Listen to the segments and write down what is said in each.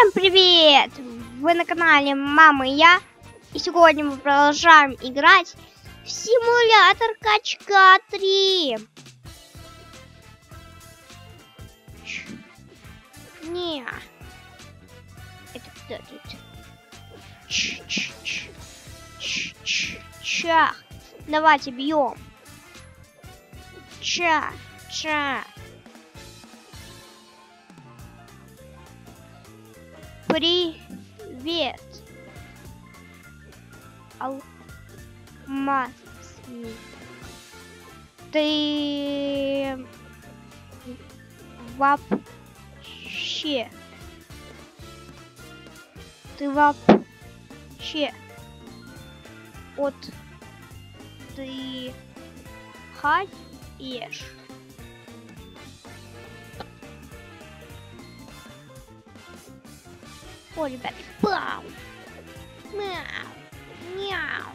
Всем привет! Вы на канале Мама и я. И сегодня мы продолжаем играть в симулятор качка 3. Не. Это кто тут? Ч -ч -ч. Ч -ч Чах. Давайте бьем. Ча. Ча. Привет. Алмазник. Ты вообще. Ты вообще. Вот ты хаешь. О, ребят. Пау. Мяу. Мяу.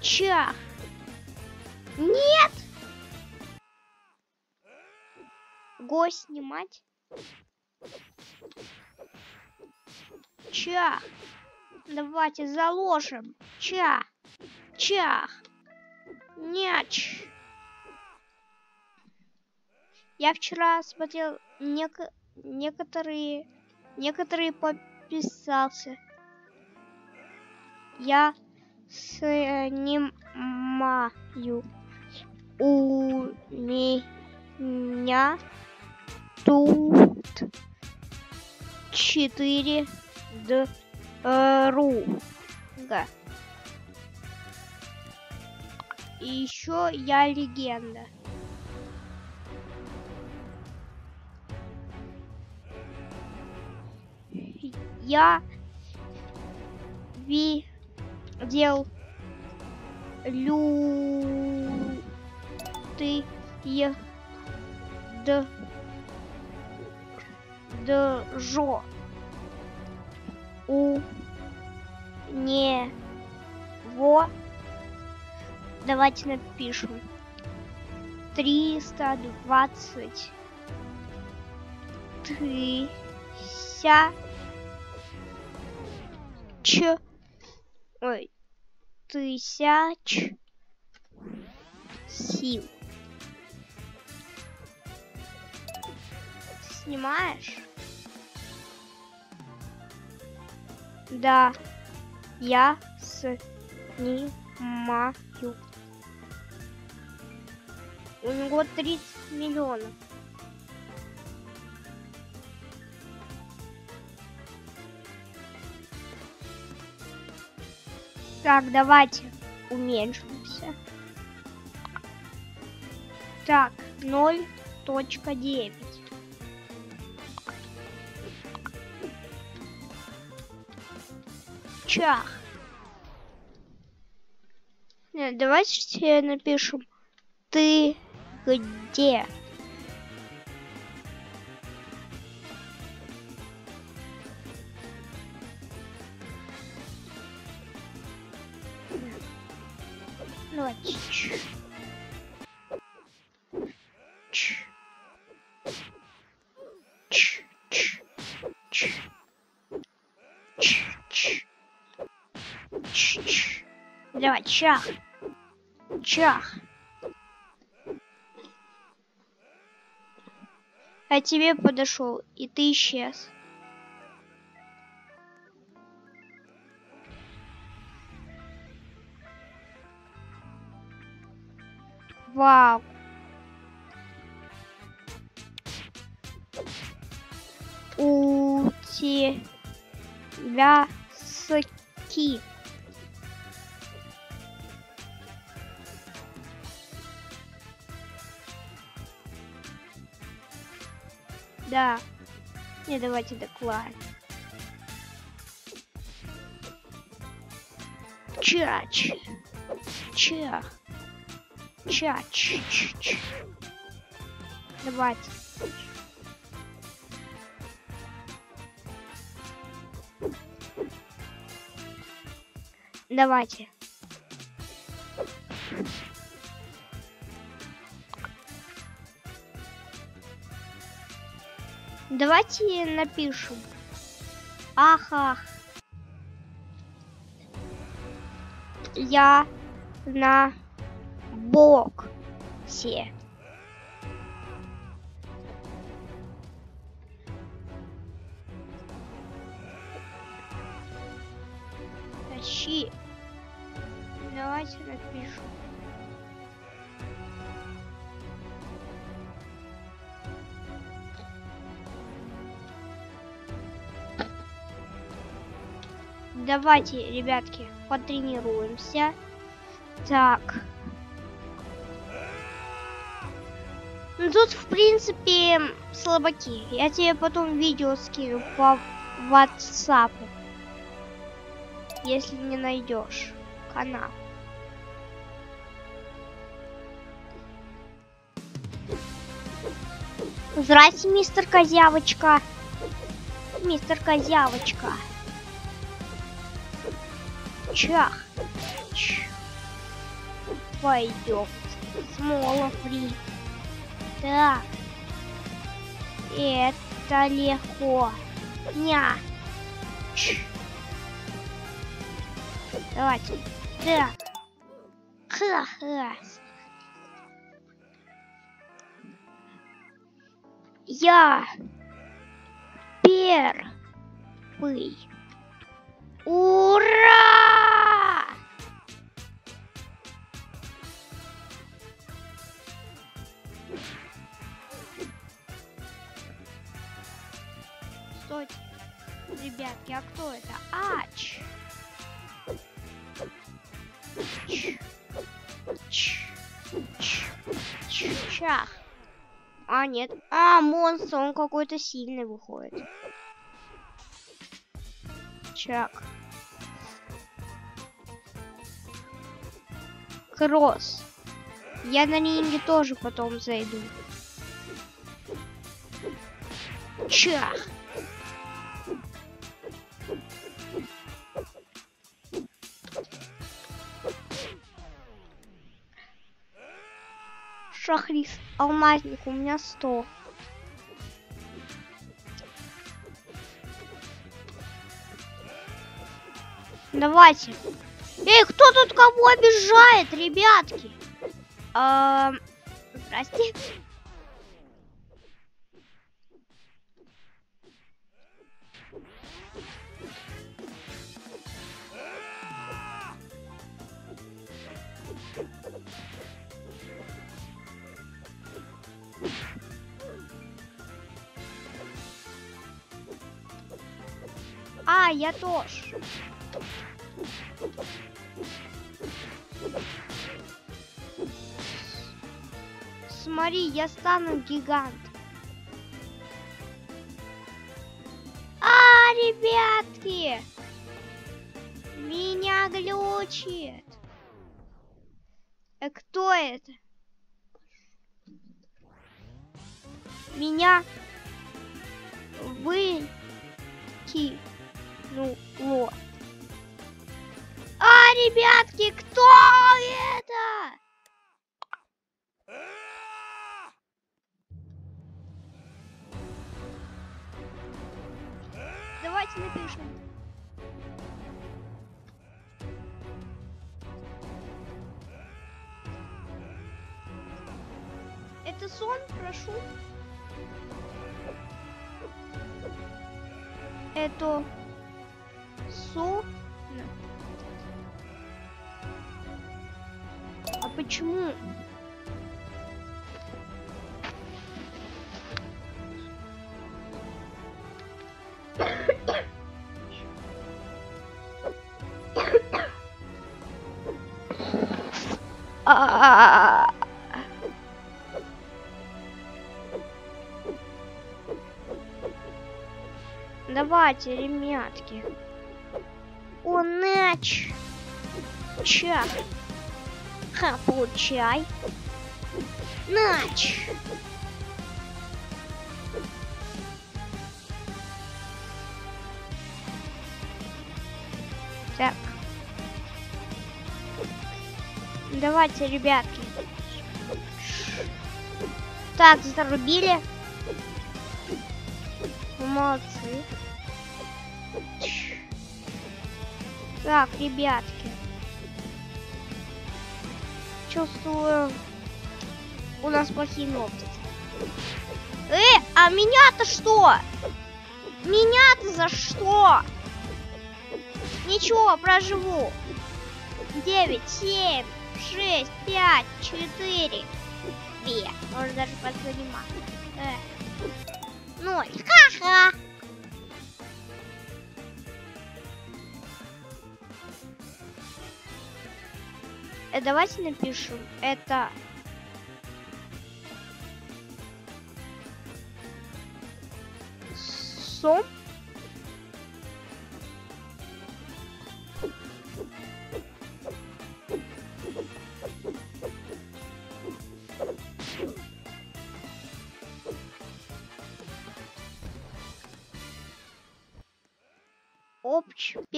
Чах. Нет! Го снимать. Чах. Давайте заложим. Чах. Чах. Няч. Я вчера смотрел неко некоторые, некоторые подписался. Я снимаю. У меня тут четыре друга. И еще я легенда. Я видел лютые д джо у него давайте напишем триста двадцать тысяч ой, тысяч сил. Снимаешь? Да, я снимаю. У него 30 миллионов. Так, давайте уменьшимся. Так, 0.9. Чах. Нет, давайте напишем ты где? Чах. Чах. А тебе подошел, и ты исчез. Вау. У тебя ски. Да. Не, давайте доклад. Чач. Чах. Чач. Давайте. Давайте. Давайте напишем. Ах. Я на боксе. Давайте, ребятки, потренируемся. Так. Ну тут, в принципе, слабаки. Я тебе потом видео скину по WhatsApp. Если не найдешь канал. Здрасте, мистер Козявочка. Мистер Козявочка. Чах. Ч. Пойдем. Смола фри. Так. Это легко. Ня. Ч. Давайте. Так. Ха-ха. Я первый. Ура! Стойте. Ребятки, а кто это? Ач. Ч. Ч. Ч. Чах. А, нет. А, монстр, он какой-то сильный выходит. Чак. Кросс. Я на ринге тоже потом зайду. Чах. Шахрис, алмазник, у меня 100. Давайте. Эй, кто тут кого обижает, ребятки? А, здрасте. А, я тоже. Смотри, я стану гигант. А, ребятки! Меня глючит. Э, кто это? Меня выкинуло. А, ребятки, кто это? Давайте напишем. Это сон, прошу. Это сон. А почему? Давайте, ребятки. О, нач. Чак. Ха, получай. Нач. Давайте, ребятки. Так, зарубили. Молодцы. Так, ребятки. Чувствую, у нас плохие новости. Э, а меня-то что? Меня-то за что? Ничего, проживу. Девять, семь, шесть, пять, четыре, две. Можно даже подзаниматься. Э. Ноль. Ха-ха. Э, давайте напишем. Это сом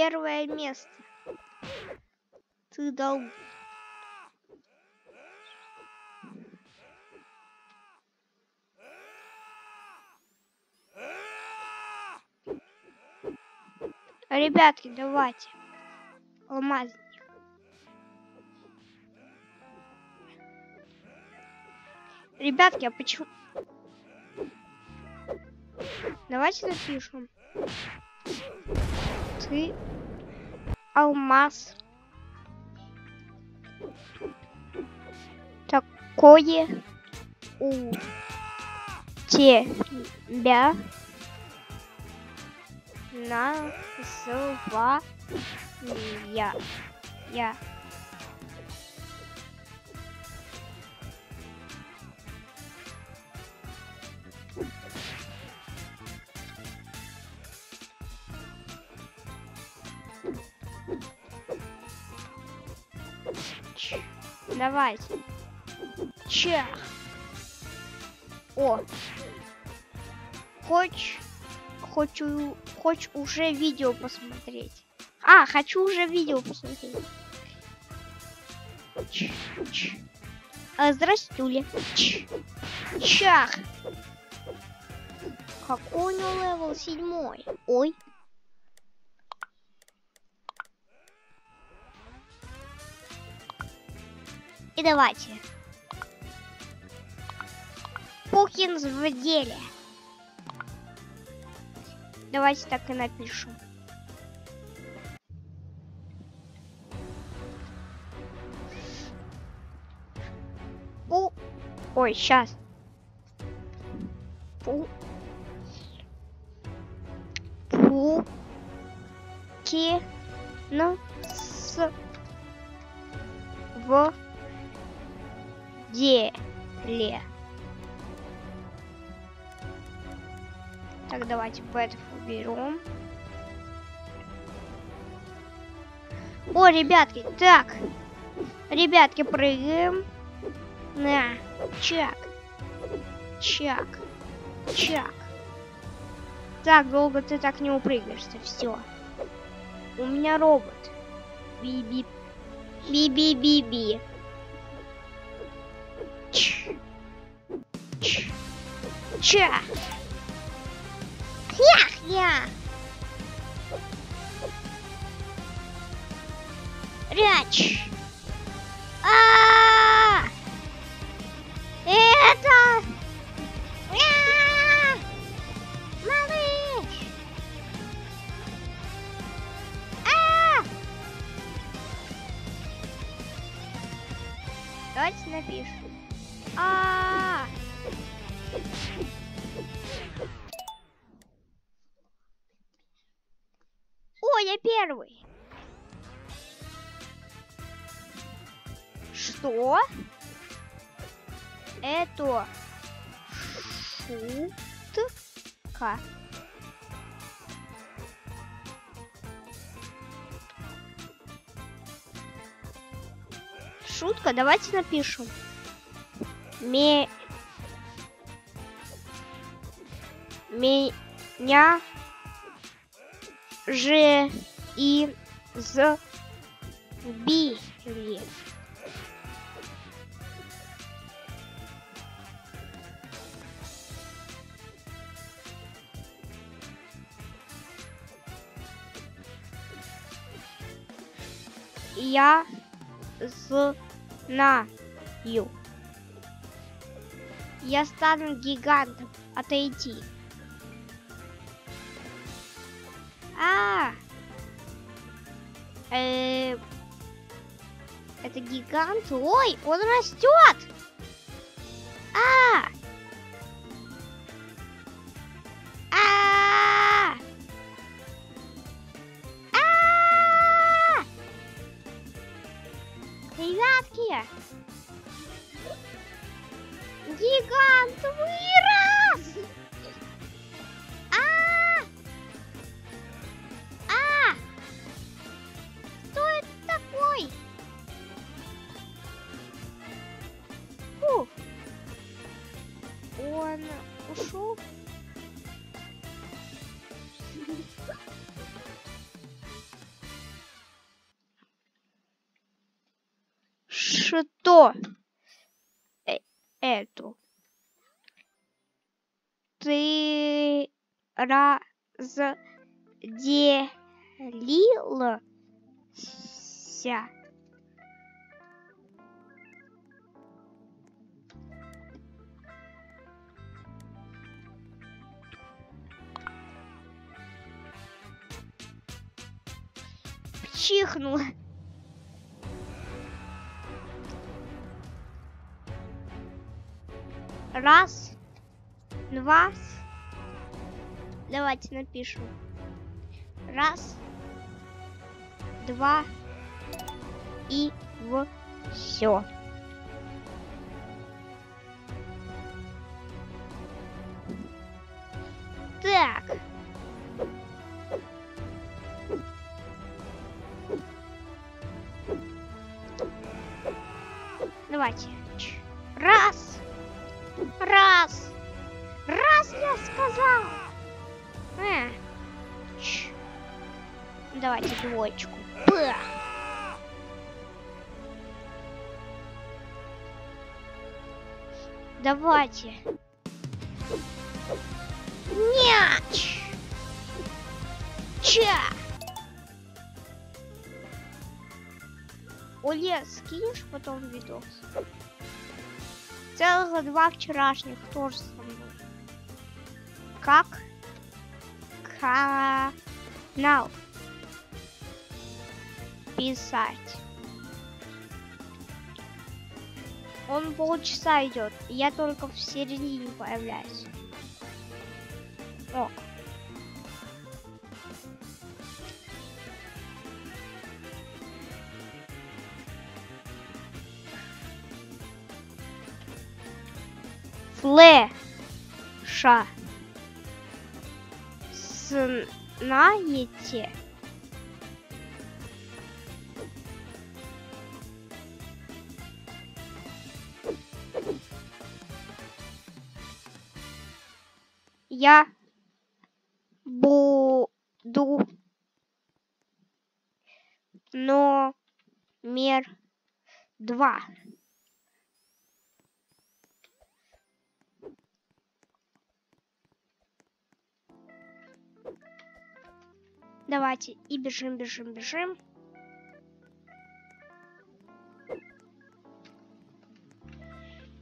первое место. Ты дал. Ребятки, давайте. Алмазник. Ребятки, а почему... Давайте напишем. Ты алмаз. Такое у тебя название. Я. Давайте. Чах. О. Хочешь, хочу, хочешь уже видео посмотреть? А, хочу уже видео посмотреть. Ч, ч. А, здрастули. Ч. Чах. Какой у него левел? Седьмой. Ой. И давайте. Пухинс в деле. Давайте так и напишем. Пу... Ой, сейчас. Пу... С... В... Деле. Так, давайте бетов уберем. О, ребятки, так. Ребятки, прыгаем. На, чак. Чак. Чак. Так, долго ты так не упрыгаешься. Все. У меня робот. Би-би. Би-би-би-би. Ч. Ча. Ях, я. Ряч. А! Это... А! Малыш! А! Давайте напишем. А! О, я первый. Что? Это шутка. Шутка, давайте напишем. Ме... Меня же и сбили. Я знаю. Я стану гигантом. Отойди. А, -а, -а это гигант. Ой, он растет. Он ушел. Что? Э, эту. Ты разделился? Чихнула. Раз, два. Давайте напишем. Раз, два и все. Давайте. Няч. Ча. Оля, скинешь потом видос? Целых два вчерашних тоже со мной. Как? Канал. Писать. Он полчаса идет. Я только в середине появляюсь. О. Флеша. Знаете? Я буду номер два. Давайте и бежим, бежим, бежим.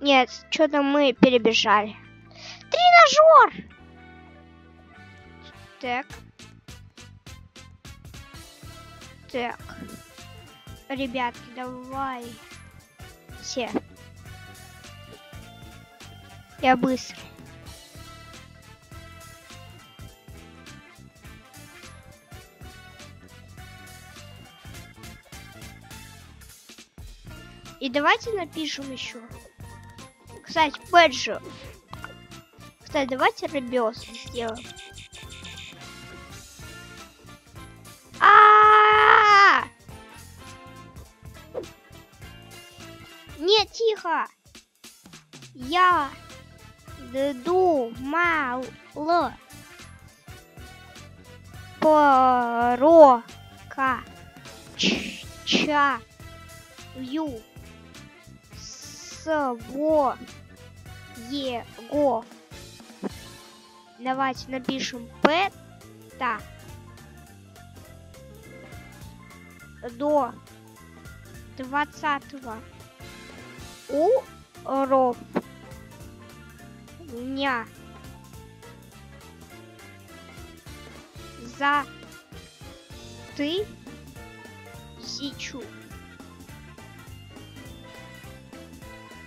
Нет, что-то мы перебежали. Тренажер! Так. Так. Ребятки, давай. Все. Я быстро. И давайте напишем еще. Кстати, бэджи. Кстати, давайте ребес сделаем. Тихо. Я думал порока чаю своего. Давайте напишем бета до двадцатого уровня за тысячу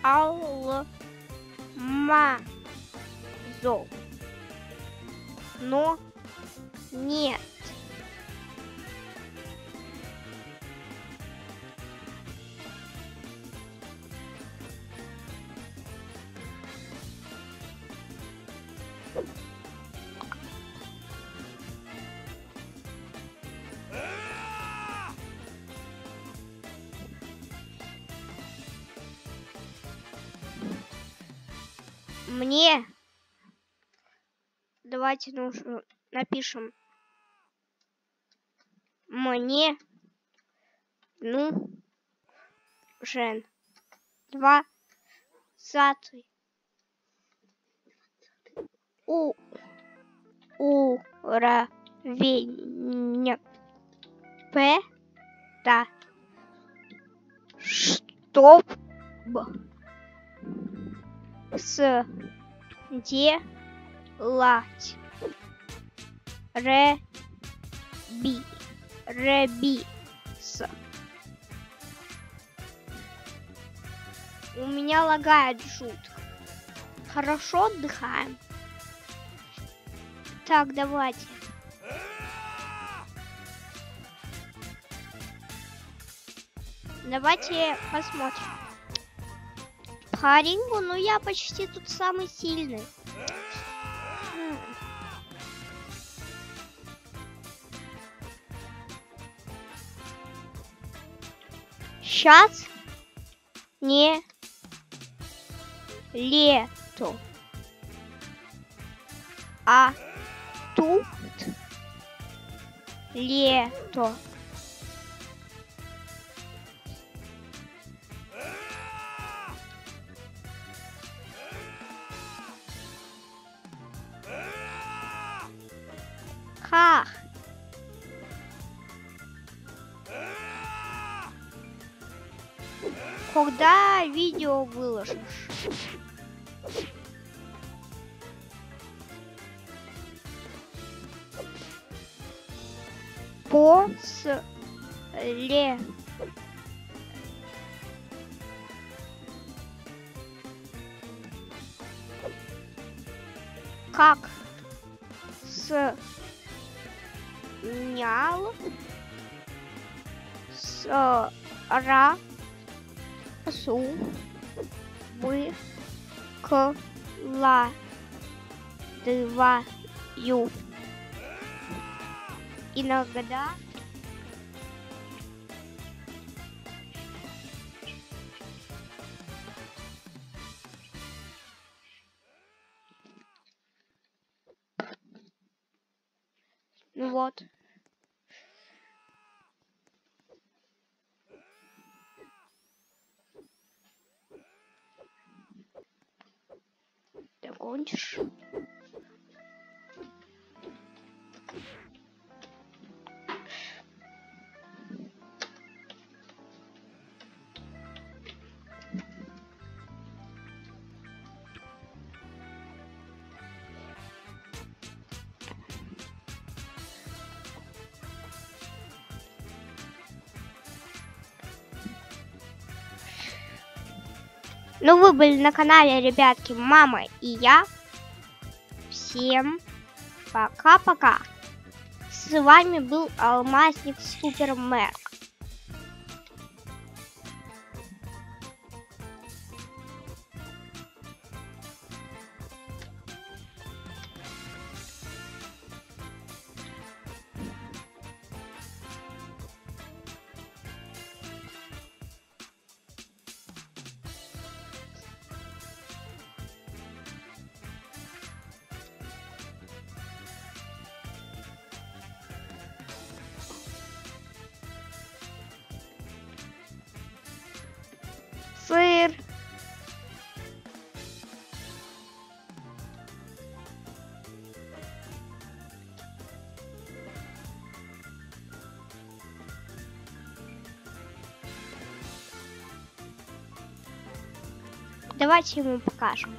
алмазов. Но нет. Мне давайте нужно напишем. Мне ну жен два двадцатый у уровень п да. Чтоб с делать реби ребис у меня лагает жутко. Хорошо отдыхаем? Так давайте. Давайте посмотрим по рингу ну я почти тут самый сильный Сейчас не лето, а тут лето. Как? Когда видео выложишь? После как с ра су вы к ла два ю. Иногда ну вот ты Ну, вы были на канале, ребятки, мама и я. Всем пока-пока. С вами был Алмазник Супер сыр. Давайте ему покажем.